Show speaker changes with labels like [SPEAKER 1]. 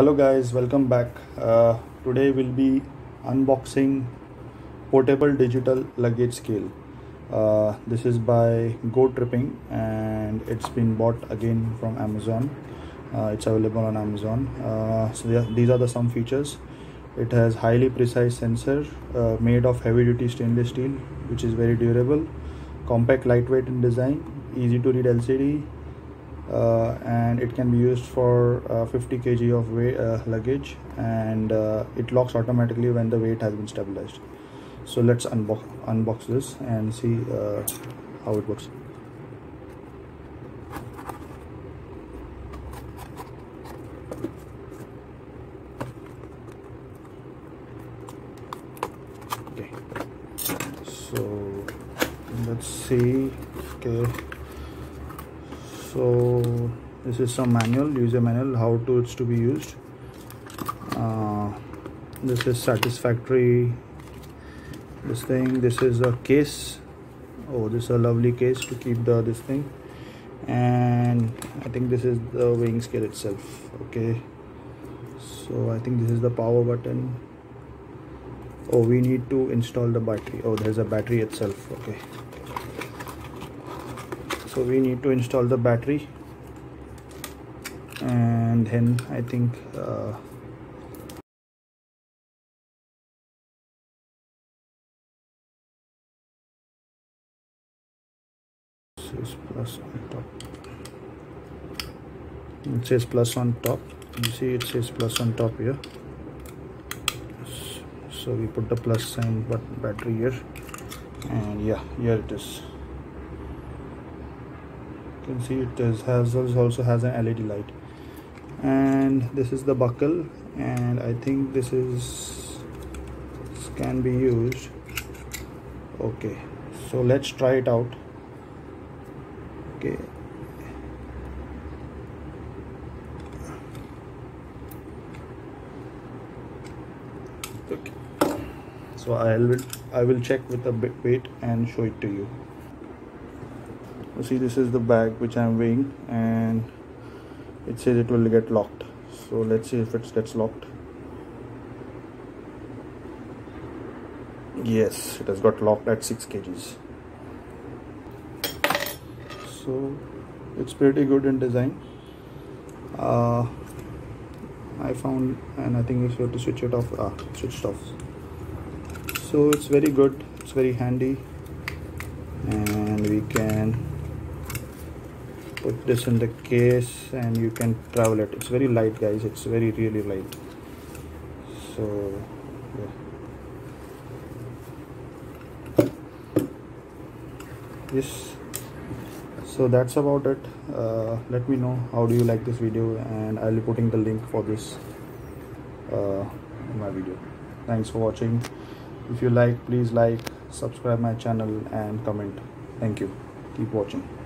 [SPEAKER 1] hello guys. Welcome back. Uh, today we'll be unboxing portable digital luggage scale. Uh, this is by go tripping and it's been bought again from amazon. Uh, it's available on amazon. Uh, so these are the some features. It has highly precise sensor uh, made of heavy duty stainless steel which is very durable compact lightweight in design easy to read lcd uh, and it can be used for uh, 50 kg of weight, uh, luggage and uh, it locks automatically when the weight has been stabilized. So let's unbox unbox this and see uh, how it works. Okay. So let's see. Okay so this is some manual user manual how to it's to be used. Uh, this is satisfactory this thing. This is a case. Oh this is a lovely case to keep the this thing. And i think this is the weighing scale itself okay? So i think this is the power button. Oh we need to install the battery. Oh there's a battery itself okay so we need to install the battery. And then I think uh, says plus on top. It says plus on top. You see it says plus on top here. So we put the plus sign but battery here. And yeah here it is can see it has also has an LED light. And this is the buckle and I think this is this can be used. Okay so let's try it out. Okay. Okay. So I will I will check with the bit weight and show it to you see this is the bag which I'm weighing and it says it will get locked. So let's see if it gets locked. Yes it has got locked at 6 kgs. So it's pretty good in design. Uh, I found and I think you have to switch it off. Ah, switched off. So it's very good. It's very handy. And we can put this in the case and you can travel it. It's very light guys. It's very really light. So yeah. yes. So that's about it. Uh, let me know how do you like this video and i'll be putting the link for this uh, in my video. Thanks for watching. If you like please like subscribe my channel and comment. Thank you. Keep watching